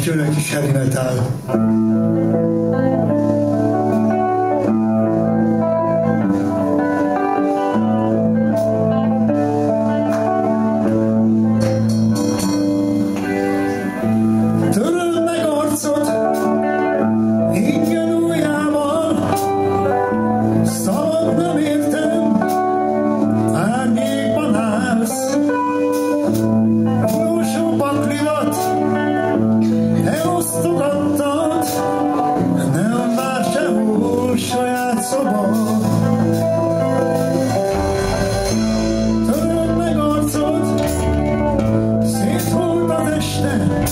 tőle kis heavy metal. Töröd meg arcod, széthull az este,